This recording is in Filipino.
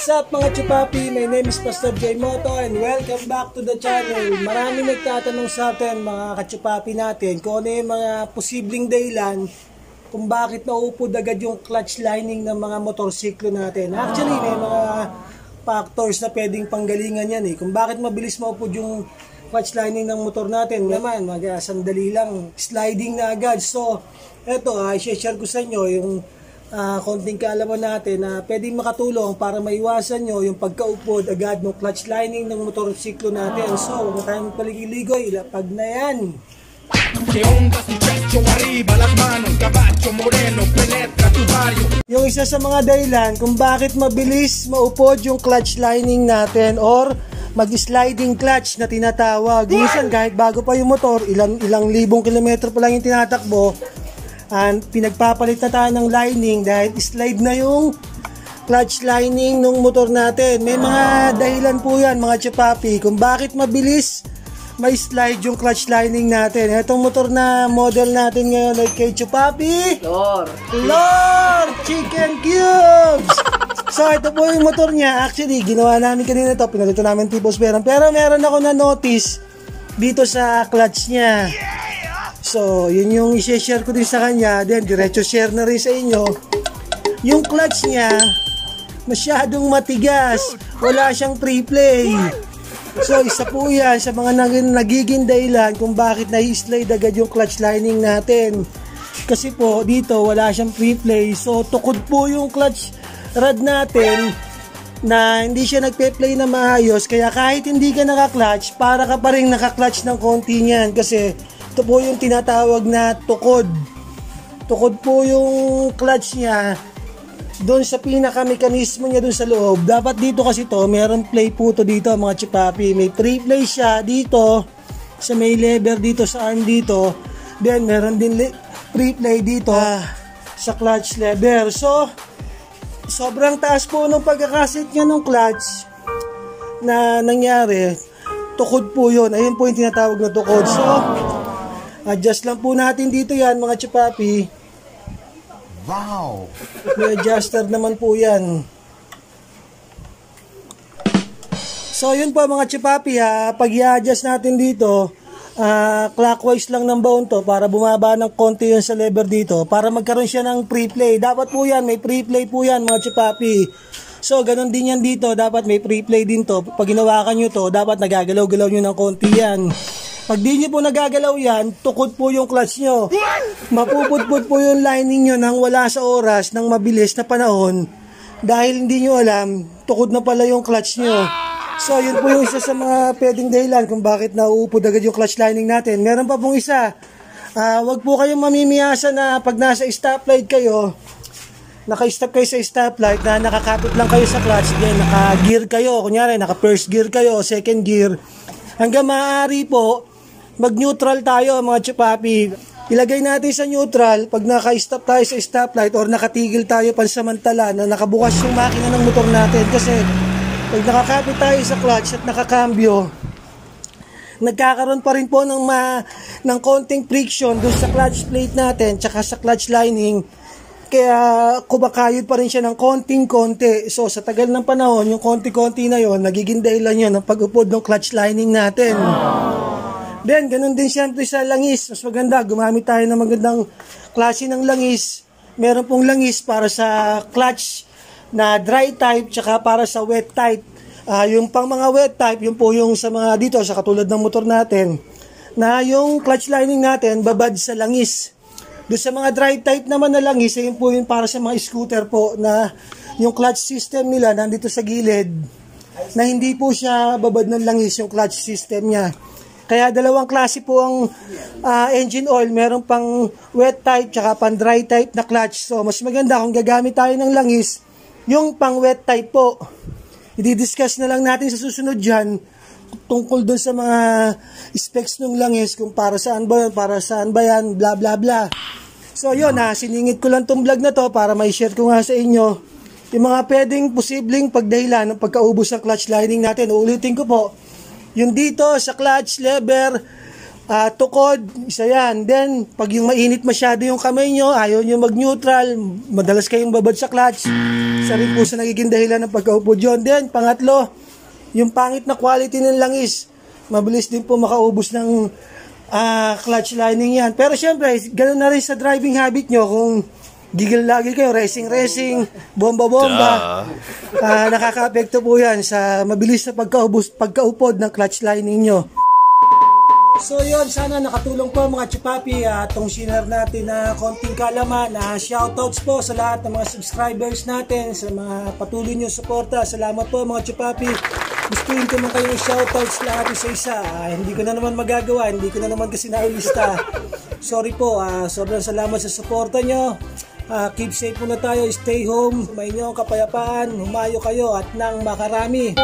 What's up mga chupapi? My name is Pastor J Moto and welcome back to the channel. Marami nagtatanong sa atin mga kachupapi natin kung ano yung mga posibleng dahilan kung bakit naupod agad yung clutch lining ng mga motorsiklo natin. Actually, may mga factors na pwedeng panggalingan yan eh. Kung bakit mabilis maupod yung clutch lining ng motor natin, naman, mag sandali lang, sliding na agad. So, eto, uh, i-share ko sa inyo yung uh, konting kaalaman natin na pwedeng makatulong para maiwasan nyo yung pagkaupod agad ng clutch lining ng motorsiklo natin. So, huwag tayong paligiligoy, ilapag na yan. Yung isa sa mga dahilan kung bakit mabilis maupod yung clutch lining natin or mag-sliding clutch na tinatawag. Minsan kahit bago pa yung motor, ilang ilang libong kilometro pa lang yung tinatakbo, and pinagpapalit na tayo ng lining dahil slide na yung clutch lining ng motor natin. May mga dahilan po yan mga chupapi kung bakit mabilis may slide yung clutch lining natin. Itong motor na model natin ngayon ay kay Chupapi. Lord. Lord! Chicken cubes! so, ito po yung motor niya. Actually, ginawa namin kanina ito. Pinalito namin tipos pero Pero meron ako na notice dito sa clutch niya. So, yun yung i-share ko din sa kanya. Then, diretso share na rin sa inyo. Yung clutch niya, masyadong matigas. Wala siyang pre-play. So, isa po yan sa mga naging, nagiging dahilan kung bakit na-slide agad yung clutch lining natin. Kasi po, dito wala siyang pre-play. So, tukod po yung clutch rod natin na hindi siya nagpe-play na maayos. Kaya kahit hindi ka naka-clutch, para ka pa rin naka-clutch ng konti niyan. Kasi ito po yung tinatawag na tukod. Tukod po yung clutch niya doon sa pinaka-mekanismo niya doon sa loob. Dapat dito kasi to, meron play po to dito mga chipapi. May pre-play siya dito sa may lever dito sa arm dito. Then meron din pre-play dito ah, sa clutch lever. So, sobrang taas po nung pagkakasit niya ng clutch na nangyari. Tukod po yun. Ayun po yung tinatawag na tukod. So, adjust lang po natin dito yan mga chipapi Wow! May adjuster naman po yan. So yun po mga chipapi ha, pag i-adjust natin dito, uh, clockwise lang ng bone to para bumaba ng konti yun sa lever dito para magkaroon siya ng pre-play. Dapat po yan, may pre-play po yan mga chipapi. So ganun din yan dito, dapat may pre-play din to. Pag ginawakan nyo to, dapat nagagalaw-galaw nyo ng konti yan. Pag di nyo po nagagalaw yan, tukod po yung clutch nyo. Mapupudpud po yung lining nyo nang wala sa oras ng mabilis na panahon. Dahil hindi nyo alam, tukod na pala yung clutch nyo. So, yun po yung isa sa mga pwedeng dahilan kung bakit nauupod agad yung clutch lining natin. Meron pa pong isa. Uh, wag po kayong mamimiyasa na pag nasa stoplight kayo, naka-stop kayo sa stoplight na nakakapit lang kayo sa clutch, then naka-gear kayo, kunyari naka-first gear kayo, second gear, hanggang maaari po, mag-neutral tayo mga chupapi. Ilagay natin sa neutral pag naka-stop tayo sa stoplight or nakatigil tayo pansamantala na nakabukas yung makina ng motor natin kasi pag nakakapit tayo sa clutch at nakakambyo, nagkakaroon pa rin po ng, ma, ng konting friction doon sa clutch plate natin tsaka sa clutch lining kaya kumakayod pa rin siya ng konting-konti. So sa tagal ng panahon, yung konti-konti na yon nagiging dahilan yun ng pag-upod ng clutch lining natin. Then, ganun din siyempre sa langis. Mas maganda, gumamit tayo ng magandang klase ng langis. Meron pong langis para sa clutch na dry type, tsaka para sa wet type. Uh, yung pang mga wet type, yung po yung sa mga dito, sa katulad ng motor natin, na yung clutch lining natin, babad sa langis. Doon sa mga dry type naman na langis, yun po yung para sa mga scooter po, na yung clutch system nila nandito sa gilid, na hindi po siya babad ng langis yung clutch system niya. Kaya dalawang klase po ang uh, engine oil. Meron pang wet type tsaka pang dry type na clutch. So mas maganda kung gagamit tayo ng langis, yung pang wet type po. I-discuss na lang natin sa susunod dyan tungkol doon sa mga specs ng langis kung para saan ba para saan ba yan, bla bla bla. So yun ha, siningit ko lang tong vlog na to para may share ko nga sa inyo yung mga pwedeng posibleng pagdahilan ng pagkaubos ng clutch lining natin. Uulitin ko po, yung dito sa clutch lever, uh, tukod, isa yan. Then, pag yung mainit masyado yung kamay nyo, ayaw nyo mag-neutral, madalas kayong babad sa clutch. isa rin po sa nagiging dahilan ng pagkaupod yun. Then, pangatlo, yung pangit na quality ng langis. Mabilis din po makaubos ng ah, clutch lining yan. Pero syempre, ganun na rin sa driving habit nyo kung gigil lagi kayo, racing racing, bomba bomba. Ah, nakaka-apekto po yan sa mabilis na pagkaubos, pagkaupod ng clutch lining nyo. So yun, sana nakatulong po mga chupapi at itong share natin na konting kalaman. Uh, shoutouts po sa lahat ng mga subscribers natin, sa mga patuloy nyo suporta. Salamat po mga chupapi. Gustuin ko man kayong shoutouts lahat isa-isa. Uh, hindi ko na naman magagawa, hindi ko na naman kasi nailista. Sorry po, uh, sobrang salamat sa suporta nyo. Uh, keep safe muna tayo, stay home, may inyong kapayapaan, humayo kayo at nang makarami.